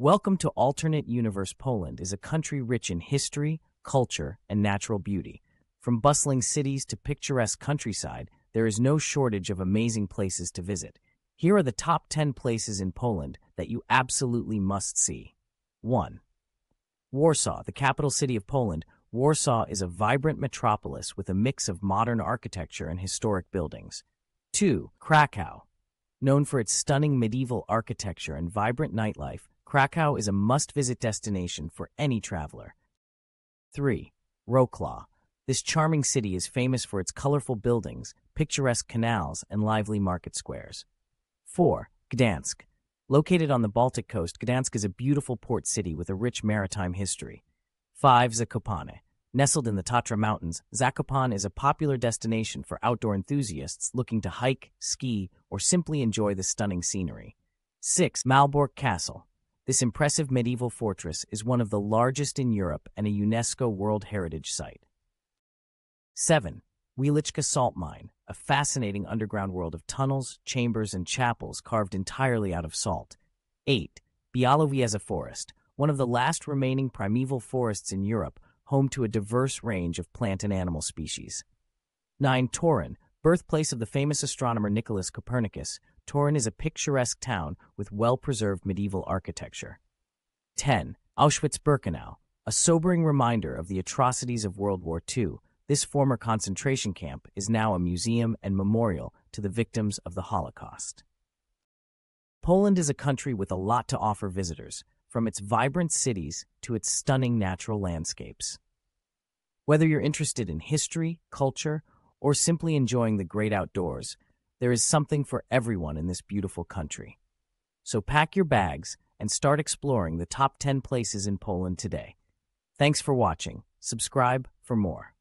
Welcome to Alternate Universe Poland is a country rich in history, culture, and natural beauty. From bustling cities to picturesque countryside, there is no shortage of amazing places to visit. Here are the top 10 places in Poland that you absolutely must see. 1. Warsaw, the capital city of Poland. Warsaw is a vibrant metropolis with a mix of modern architecture and historic buildings. 2. Krakow. Known for its stunning medieval architecture and vibrant nightlife, Krakow is a must-visit destination for any traveler. 3. Wrocław. This charming city is famous for its colorful buildings, picturesque canals, and lively market squares. 4. Gdansk. Located on the Baltic coast, Gdansk is a beautiful port city with a rich maritime history. 5. Zakopane. Nestled in the Tatra Mountains, Zakopane is a popular destination for outdoor enthusiasts looking to hike, ski, or simply enjoy the stunning scenery. 6. Malbork Castle. This impressive medieval fortress is one of the largest in Europe and a UNESCO World Heritage Site. 7. Wieliczka Salt Mine, a fascinating underground world of tunnels, chambers, and chapels carved entirely out of salt. 8. Bialowieza Forest, one of the last remaining primeval forests in Europe, home to a diverse range of plant and animal species. 9. Torun, birthplace of the famous astronomer Nicholas Copernicus, Torun is a picturesque town with well-preserved medieval architecture. 10. Auschwitz-Birkenau, a sobering reminder of the atrocities of World War II. This former concentration camp is now a museum and memorial to the victims of the Holocaust. Poland is a country with a lot to offer visitors, from its vibrant cities to its stunning natural landscapes. Whether you're interested in history, culture, or simply enjoying the great outdoors, there is something for everyone in this beautiful country. So pack your bags and start exploring the top 10 places in Poland today. Thanks for watching. Subscribe for more.